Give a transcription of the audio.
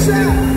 Deixa!